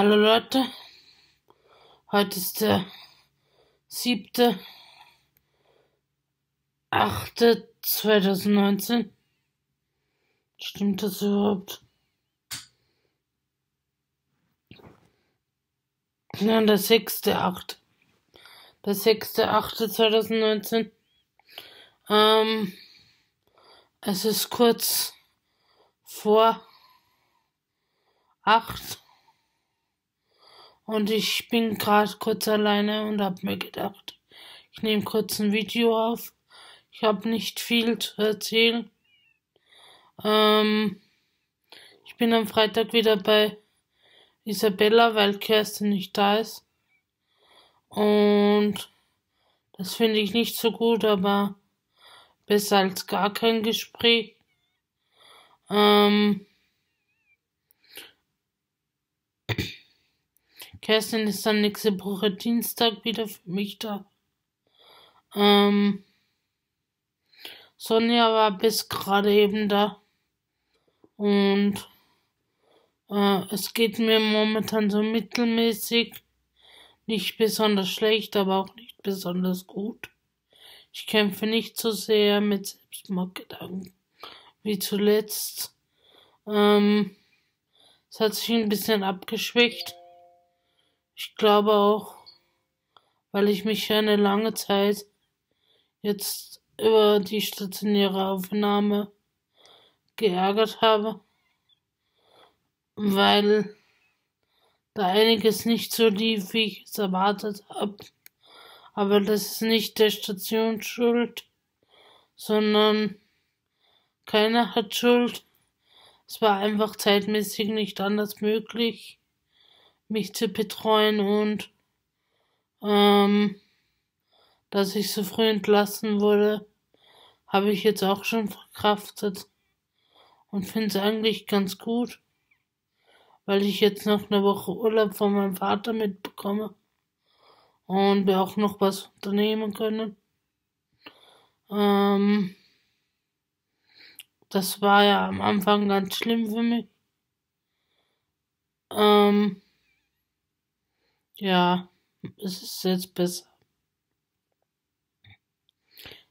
Hallo Leute, heute ist der siebte, achte 2019. Stimmt das überhaupt? Nein, der sechste, achte. Der sechste, achte 2019. Ähm, es ist kurz vor acht und ich bin gerade kurz alleine und habe mir gedacht, ich nehme kurz ein Video auf. Ich habe nicht viel zu erzählen. Ähm, ich bin am Freitag wieder bei Isabella, weil Kerstin nicht da ist. Und das finde ich nicht so gut, aber besser als gar kein Gespräch. Ähm, Kerstin ist dann nächste Woche Dienstag wieder für mich da. Ähm, Sonja war bis gerade eben da. Und äh, es geht mir momentan so mittelmäßig. Nicht besonders schlecht, aber auch nicht besonders gut. Ich kämpfe nicht so sehr mit Selbstmordgedanken wie zuletzt. Ähm, es hat sich ein bisschen abgeschwächt. Ich glaube auch, weil ich mich für eine lange Zeit jetzt über die stationäre Aufnahme geärgert habe, weil da einiges nicht so lief, wie ich es erwartet habe. Aber das ist nicht der Station schuld, sondern keiner hat Schuld. Es war einfach zeitmäßig nicht anders möglich mich zu betreuen und ähm, dass ich so früh entlassen wurde, habe ich jetzt auch schon verkraftet und finde es eigentlich ganz gut, weil ich jetzt noch eine Woche Urlaub von meinem Vater mitbekomme und wir auch noch was unternehmen können. Ähm, das war ja am Anfang ganz schlimm für mich. Ähm, ja, es ist jetzt besser.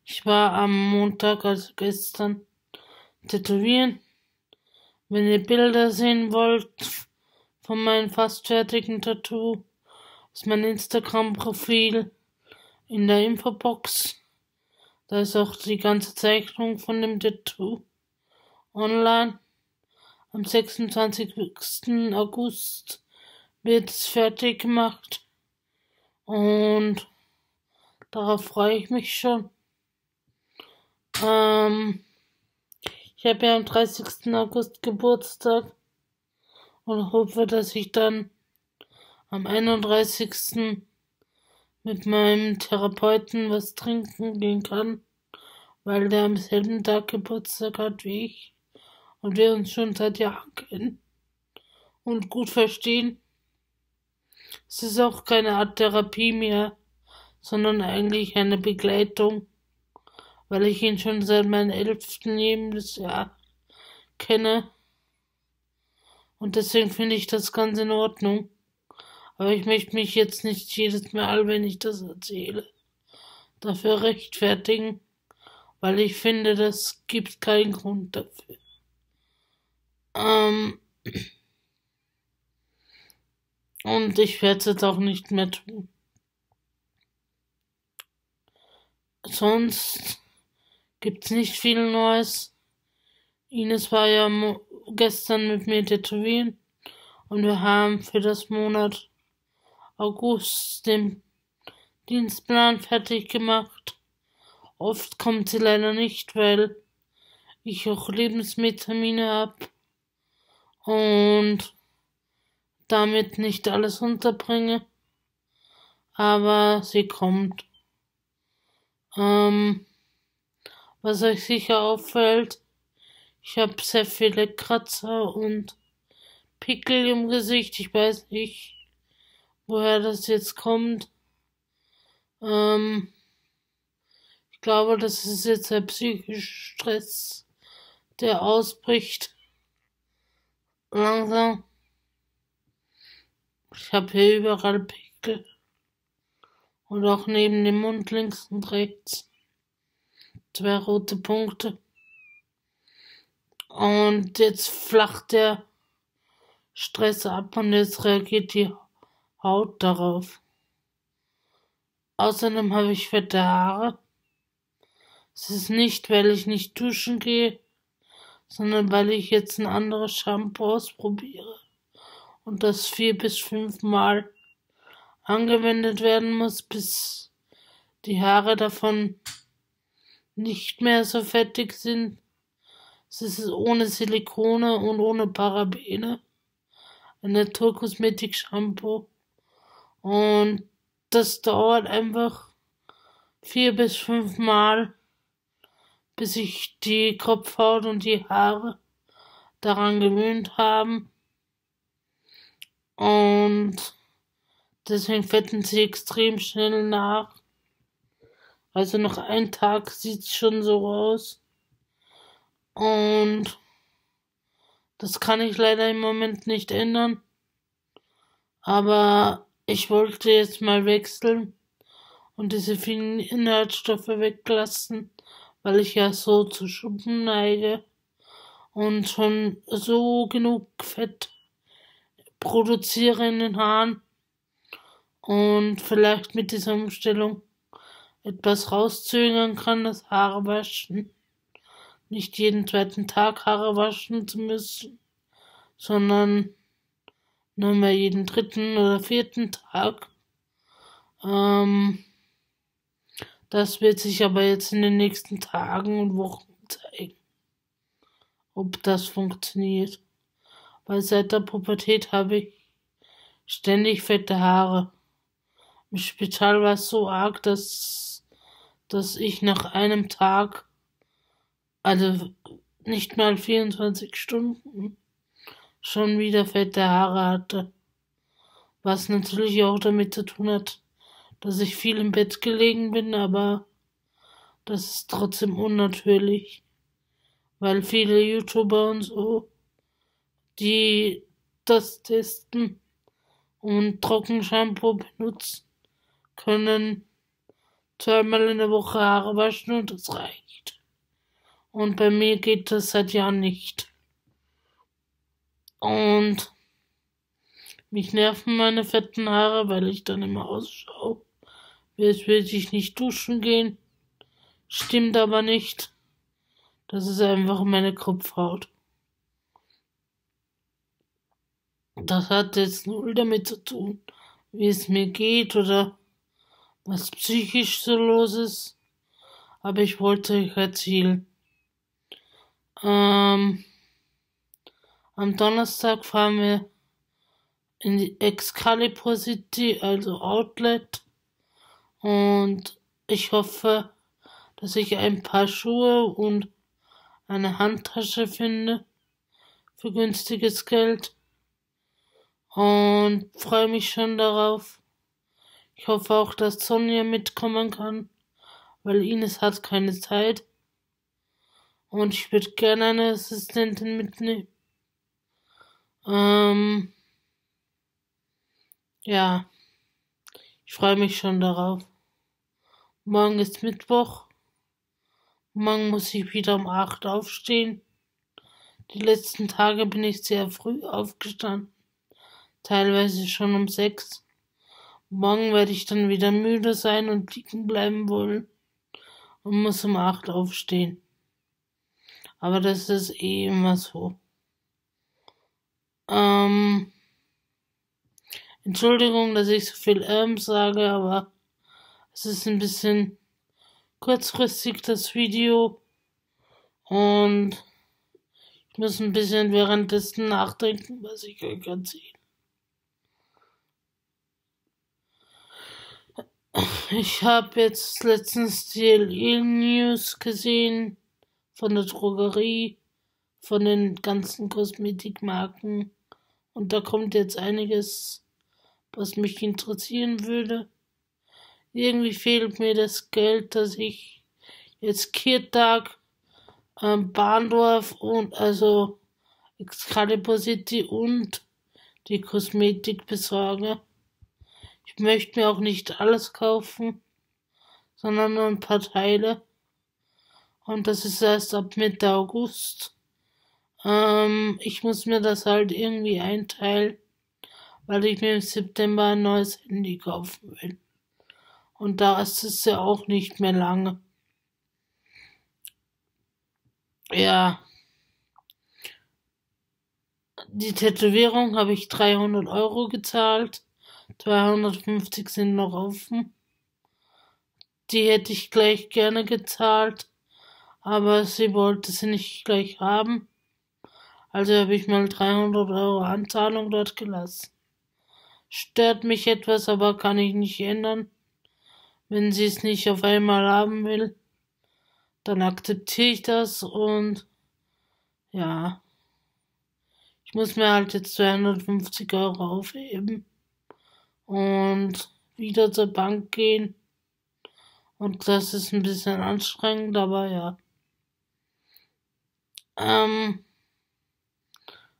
Ich war am Montag, also gestern, tätowieren. Wenn ihr Bilder sehen wollt von meinem fast fertigen Tattoo, ist mein Instagram-Profil in der Infobox. Da ist auch die ganze Zeichnung von dem Tattoo online. Am 26. August wird es fertig gemacht. Und darauf freue ich mich schon. Ähm, ich habe ja am 30. August Geburtstag und hoffe, dass ich dann am 31. mit meinem Therapeuten was trinken gehen kann, weil der am selben Tag Geburtstag hat wie ich und wir uns schon seit Jahren kennen und gut verstehen. Es ist auch keine Art Therapie mehr, sondern eigentlich eine Begleitung, weil ich ihn schon seit meinem elften Lebensjahr kenne. Und deswegen finde ich das ganz in Ordnung. Aber ich möchte mich jetzt nicht jedes Mal, wenn ich das erzähle, dafür rechtfertigen, weil ich finde, das gibt keinen Grund dafür. Ähm, und ich werde es jetzt auch nicht mehr tun. Sonst gibt's nicht viel Neues. Ines war ja gestern mit mir tätowieren und wir haben für das Monat August den Dienstplan fertig gemacht. Oft kommt sie leider nicht, weil ich auch Lebensmittermine habe und damit nicht alles unterbringe, aber sie kommt. Ähm, was euch sicher auffällt, ich habe sehr viele Kratzer und Pickel im Gesicht. Ich weiß nicht, woher das jetzt kommt. Ähm, ich glaube, das ist jetzt der psychische Stress, der ausbricht. Langsam. Ich habe hier überall Pickel. Und auch neben dem Mund links und rechts. Zwei rote Punkte. Und jetzt flacht der Stress ab und jetzt reagiert die Haut darauf. Außerdem habe ich fette Haare. Es ist nicht, weil ich nicht duschen gehe, sondern weil ich jetzt ein anderes Shampoo ausprobiere und das vier bis fünf Mal angewendet werden muss, bis die Haare davon nicht mehr so fettig sind. Es ist ohne Silikone und ohne Parabene. Ein Naturkosmetik-Shampoo. Und das dauert einfach vier bis fünf Mal, bis sich die Kopfhaut und die Haare daran gewöhnt haben. Und deswegen fetten sie extrem schnell nach. Also nach einem Tag sieht schon so aus. Und das kann ich leider im Moment nicht ändern. Aber ich wollte jetzt mal wechseln und diese vielen Inhaltsstoffe weglassen, weil ich ja so zu Schuppen neige und schon so genug Fett produziere in den Haaren und vielleicht mit dieser Umstellung etwas rauszögern kann, das Haare waschen. Nicht jeden zweiten Tag Haare waschen zu müssen, sondern nur mehr jeden dritten oder vierten Tag. Ähm, das wird sich aber jetzt in den nächsten Tagen und Wochen zeigen, ob das funktioniert. Weil seit der Pubertät habe ich ständig fette Haare. Im Spital war es so arg, dass, dass ich nach einem Tag, also nicht mal 24 Stunden, schon wieder fette Haare hatte. Was natürlich auch damit zu tun hat, dass ich viel im Bett gelegen bin, aber das ist trotzdem unnatürlich, weil viele YouTuber und so, die das testen und Trockenshampoo benutzen, können zweimal in der Woche Haare waschen und das reicht. Und bei mir geht das seit Jahren nicht. Und mich nerven meine fetten Haare, weil ich dann immer ausschaue, als würde ich nicht duschen gehen. Stimmt aber nicht. Das ist einfach meine Kopfhaut. Das hat jetzt null damit zu tun, wie es mir geht oder was psychisch so los ist. Aber ich wollte euch erzählen. Ähm, am Donnerstag fahren wir in die Excalibur City, also Outlet. Und ich hoffe, dass ich ein paar Schuhe und eine Handtasche finde für günstiges Geld. Und freue mich schon darauf. Ich hoffe auch, dass Sonja mitkommen kann, weil Ines hat keine Zeit. Und ich würde gerne eine Assistentin mitnehmen. Ähm, ja, ich freue mich schon darauf. Morgen ist Mittwoch. Morgen muss ich wieder um acht aufstehen. Die letzten Tage bin ich sehr früh aufgestanden. Teilweise schon um sechs. Morgen werde ich dann wieder müde sein und liegen bleiben wollen und muss um acht aufstehen. Aber das ist eh immer so. Ähm, Entschuldigung, dass ich so viel ähm sage, aber es ist ein bisschen kurzfristig das Video und ich muss ein bisschen währenddessen nachdenken, was ich euch erzähle. Ich habe jetzt letztens die E-News gesehen von der Drogerie, von den ganzen Kosmetikmarken und da kommt jetzt einiges, was mich interessieren würde. Irgendwie fehlt mir das Geld, dass ich jetzt Kirtag, ähm, Bahndorf und also Excalibur City und die Kosmetik besorge. Ich möchte mir auch nicht alles kaufen, sondern nur ein paar Teile. Und das ist erst ab Mitte August. Ähm, ich muss mir das halt irgendwie einteilen, weil ich mir im September ein neues Handy kaufen will. Und da ist es ja auch nicht mehr lange. Ja. Die Tätowierung habe ich 300 Euro gezahlt. 250 sind noch offen. Die hätte ich gleich gerne gezahlt, aber sie wollte sie nicht gleich haben. Also habe ich mal 300 Euro Anzahlung dort gelassen. Stört mich etwas, aber kann ich nicht ändern. Wenn sie es nicht auf einmal haben will, dann akzeptiere ich das und ja. Ich muss mir halt jetzt 250 Euro aufheben und wieder zur Bank gehen. Und das ist ein bisschen anstrengend, aber ja. Ähm,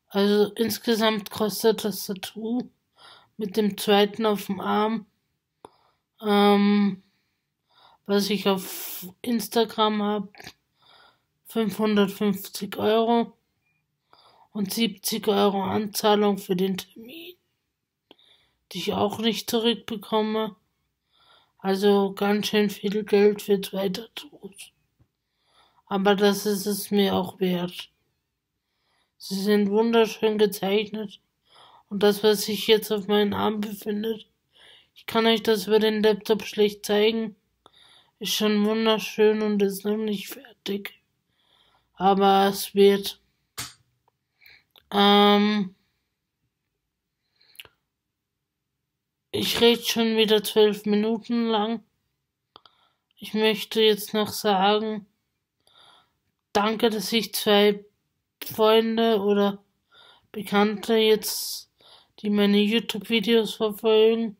also insgesamt kostet das Tattoo mit dem zweiten auf dem Arm ähm, was ich auf Instagram habe, 550 Euro und 70 Euro Anzahlung für den Termin, die ich auch nicht zurückbekomme. Also ganz schön viel Geld für zwei Tattoos. Aber das ist es mir auch wert. Sie sind wunderschön gezeichnet und das, was sich jetzt auf meinem Arm befindet, ich kann euch das über den Laptop schlecht zeigen. Ist schon wunderschön und ist noch nicht fertig. Aber es wird. Ähm, ich rede schon wieder zwölf Minuten lang. Ich möchte jetzt noch sagen, danke, dass ich zwei Freunde oder Bekannte jetzt, die meine YouTube-Videos verfolgen,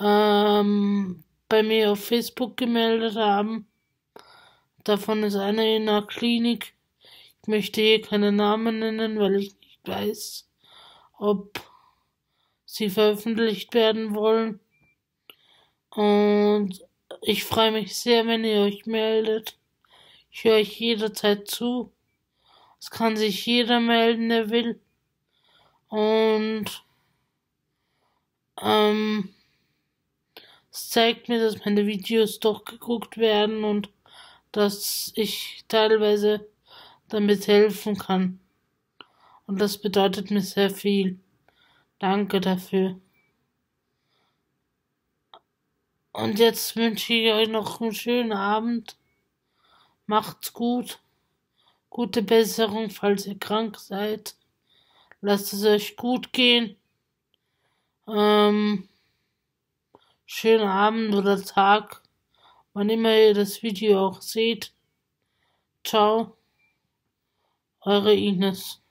ähm, bei mir auf Facebook gemeldet haben. Davon ist eine in der Klinik. Ich möchte hier keine Namen nennen, weil ich nicht weiß, ob sie veröffentlicht werden wollen. Und ich freue mich sehr, wenn ihr euch meldet. Ich höre euch jederzeit zu. Es kann sich jeder melden, der will. Und ähm, es zeigt mir, dass meine Videos doch geguckt werden und dass ich teilweise damit helfen kann. Und das bedeutet mir sehr viel. Danke dafür. Und jetzt wünsche ich euch noch einen schönen Abend. Macht's gut. Gute Besserung, falls ihr krank seid. Lasst es euch gut gehen. Ähm, schönen Abend oder Tag, wann immer ihr das Video auch seht. Ciao, eure Ines.